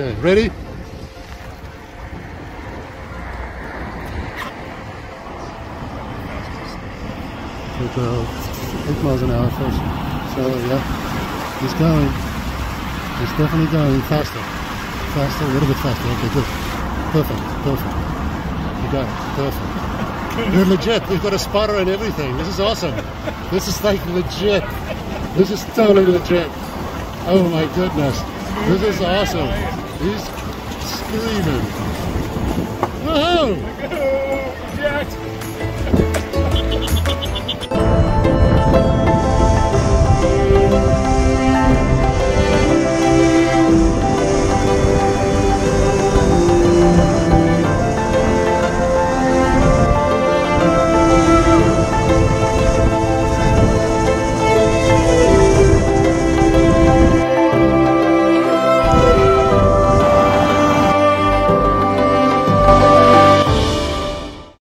Okay, ready? Eight, uh, eight miles an hour first. So yeah, he's going. He's definitely going faster. Faster, a little bit faster. Okay, good. Perfect, perfect. You got it. Perfect. You're legit. We've got a spotter and everything. This is awesome. This is like legit. This is totally legit. Oh my goodness. This is awesome. He's screaming.